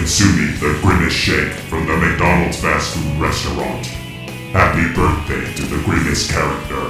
consuming the Grimace Shake from the McDonald's fast food restaurant. Happy birthday to the Grimace character.